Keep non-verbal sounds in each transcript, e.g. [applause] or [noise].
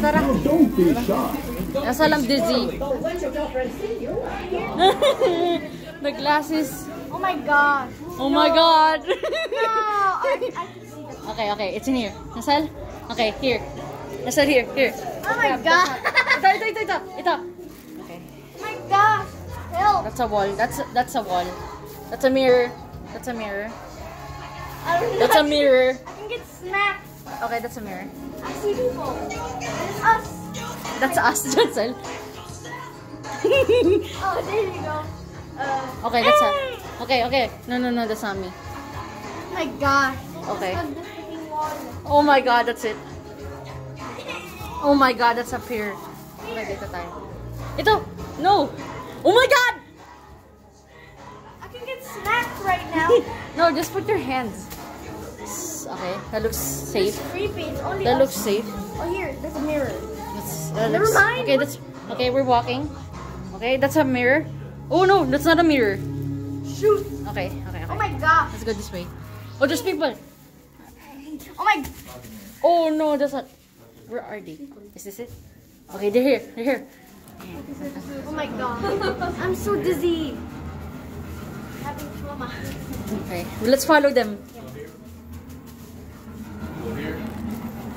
Tara. No, don't be shy. Nasa lang dizzy. [laughs] the glasses. Oh my gosh. Oh my god. No, I, I can see that. [laughs] okay, okay. It's in here. Nasal? Okay, here. Nasal here. Here. Oh my god. Ito, ito, ito, ito. Ito. Okay. Oh my gosh. Help. That's a wall. That's that's a wall. That's a mirror. That's a mirror. That's a mirror. I can get smacked. Okay, that's a mirror. I see people. It's us. That's us, [laughs] Jansel. Oh, there you go. Uh, Okay, that's a... hey! Okay, okay. No, no, no, that's not me. Oh my gosh. Okay. It's on the freaking wall. Oh my god, that's it. Oh my god, that's up here. Okay, dito tayo. Ito! No! Oh my god! I can get smacked right now. [laughs] No, just put your hands. Okay, that looks safe. It's creepy. It's only That us. looks safe. Oh, here. There's a mirror. That's, that Never looks- mind. Okay, that's okay. We're walking. Okay, that's a mirror. Oh no, that's not a mirror. Shoot. Okay, okay, Oh my god. Let's go this way. Oh, there's people. Oh my. Oh no, that's not. Where are they? Is this it? Okay, they're here. They're here. Oh my god. I'm so dizzy. Having trauma. Okay, let's follow them.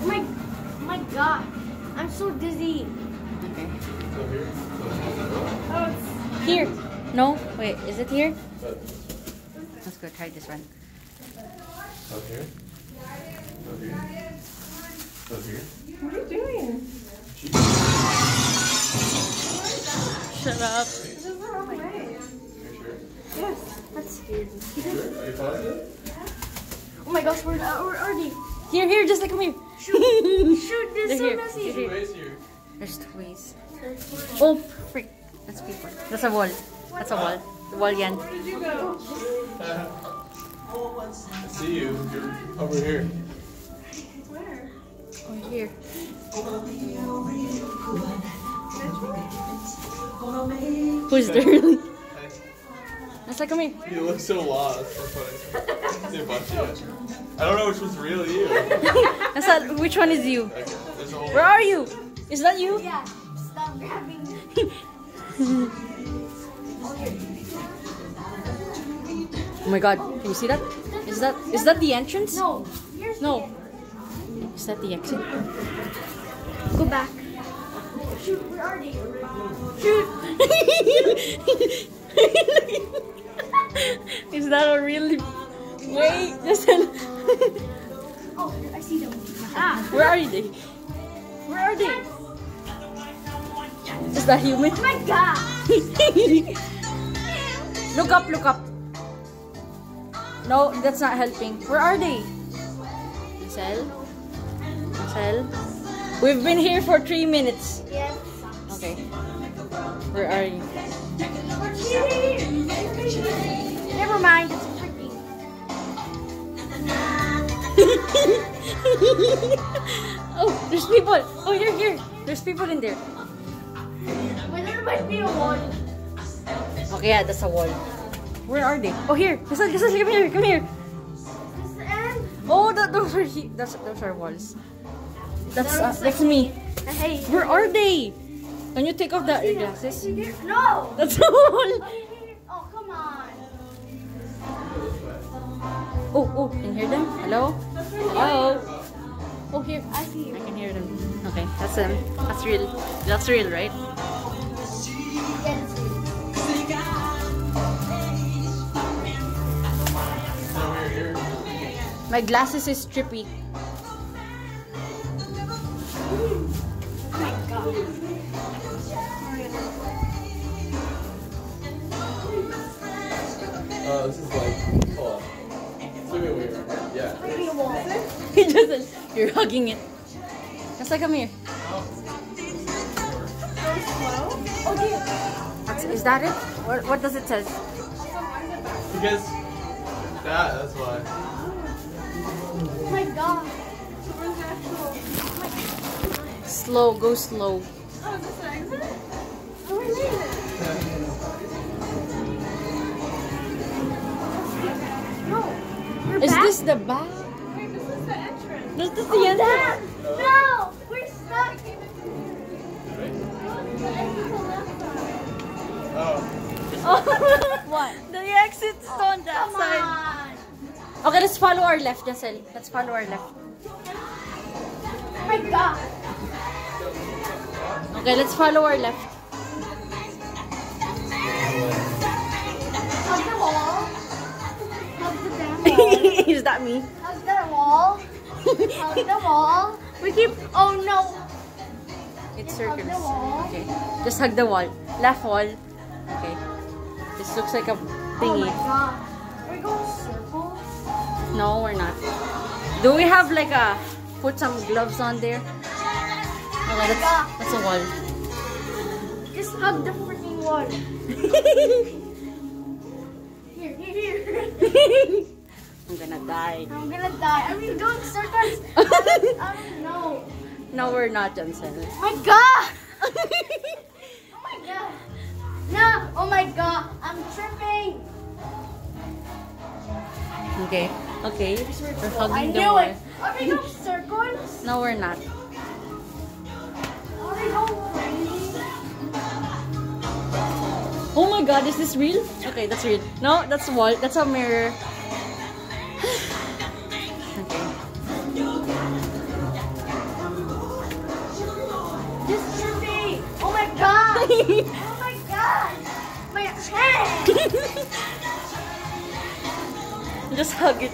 Oh my. My god. I'm so dizzy. Okay. Oh, it's. Here. No, wait. Is it here? Let's go try this one. Up here? Up here? Up here? What are you doing? Shut up. This is the wrong way. You sure? Yes. That's weird. Are you positive? Oh my gosh, where, uh, where are already... Here, here. Just like come here. [laughs] Shoot, this They're so here. messy. They're here. Ways here. There's two ways. Oh, freak. That's people. That's a wall. That's a wall. The wall yan. Where did you go? Uh, I see you. You're over here. Where? Oh, here. Who's there? [laughs] That's like come here. You look so lost. That's funny. See a bunch of you. I don't know which one's real you. [laughs] That's not, which one is you? Okay, there's a whole Where are you? Is that you? Yeah, stop grabbing. [laughs] Oh my god, can you see that? Is that is that the entrance? No, here's No. the Is that the exit? Go back. Shoot, where are they? Shoot! [laughs] [laughs] is that a really Wait, just Oh, I see them. Ah, Where are they? Where are they? Is that human? oh my god. [laughs] look up, look up. No, that's not helping. Where are they? Marcel? Marcel? We've been here for three minutes. Yes. Okay. Where are you? Mind, it's freaking. [laughs] oh, there's people. Oh, you're here. There's people in there. Wait, there might be a wall. Okay, yeah, that's a wall. Where are they? Oh, here. Kasal, kasal, come here, come here. This end. Oh, that, those are he, that's, those are walls. That's uh, that's me. Hey. Where are they? Can you take off the glasses? No. That's a Oh, oh, can you hear them? Hello? Hello? Oh, here. I see I can hear them. Okay, that's them. That's real. That's real, right? Yes. So we're here. My glasses is trippy. Oh my god. Uh, this is like, Yeah. Maybe a wall. He just you're hugging it. Just like come here. That's, is that it? What, what does it say? Because that, that's why. Oh my god. So where's the actual? Slow, go slow. Oh, is this the exit? Oh, we made the Is back? this the back? Wait, this is the entrance. This is the oh, entrance. That. No, we're stuck. Oh. [laughs] what? The exit's oh, on that oh, come side. On. Okay, let's follow our left, Jessel. Let's follow our left. Oh my god. Okay, let's follow our left. Oh, on the wall. Hug the damn wall. Is that me? Hug the wall. Hug the wall. We keep. Oh no. It's circles. Okay. Just hug the wall. Left wall. Okay. This looks like a Oh thingy. my god. We're going circles. No, we're not. Do we have like a put some gloves on there? Okay, oh, that's that's a wall. Just hug the freaking wall. [laughs] Here, here, here. [laughs] I'm gonna die. I'm gonna die. Are we doing circles? I don't, I don't know. No, we're not, Johnson. My god. oh my god. No. Oh my god. I'm tripping. Okay. Okay. We're I hugging the knew wall. it. Are we going circles? No, we're not. Are we going crazy? Oh my god, is this real? Okay, that's real. No, that's a wall. That's a mirror. Oh my god. My hand. [laughs] Just hug it.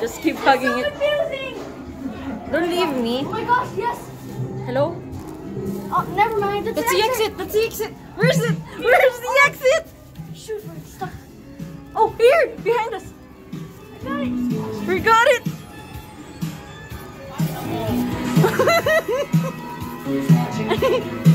Just keep hugging so it. confusing. Don't leave me. Oh my gosh, yes. Hello? Oh, never mind. That's, That's the exit. That's the exit. Where's it? Where's the oh. exit? Shoot, we're stuck. Oh, here! Behind us. I got it. We got it. [laughs]